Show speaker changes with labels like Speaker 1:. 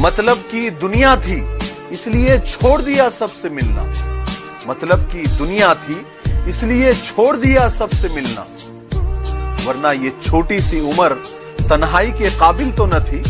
Speaker 1: मतलब की दुनिया थी, इसलिए छोड़ दिया सबसे मिलना। मतलब की दुनिया थी, इसलिए छोड़ दिया सबसे मिलना। वरना ये छोटी सी उम्र तन्हाई के काबिल तो न थी।